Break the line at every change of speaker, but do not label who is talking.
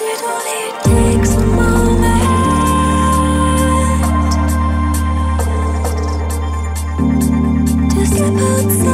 it only takes a moment slip outside.